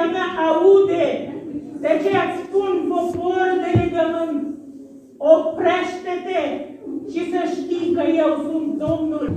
mintea mea aude. De ce îți spun, popor de legământ, oprește-te și să știi că eu sunt Domnul.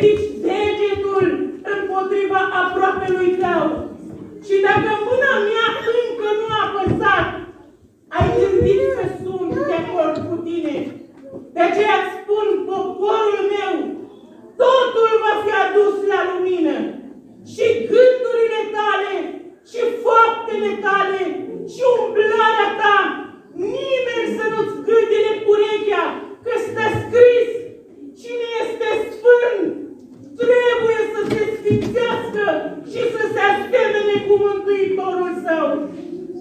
ridici degetul împotriva aproapelui tău și dacă mâna mea încă nu a apăsat, ai gândit că sunt de acord cu tine. De aceea și să se asemene cu Mântuitorul Său.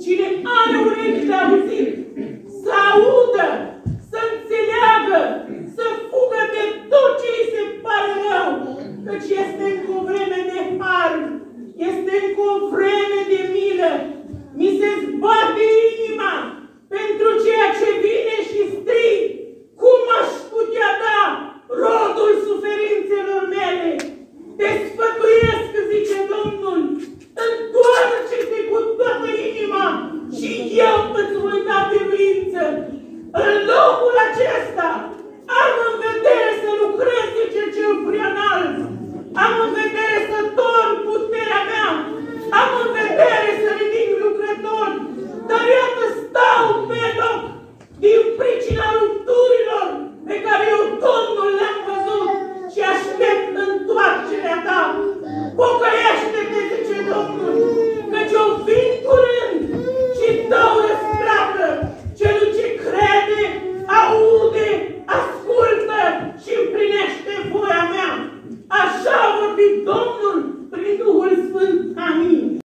Cine are urechi de auzit, să audă, să înțeleagă, să fugă de tot ce îi se pare rău, căci este încă o vreme de har, este încă o vreme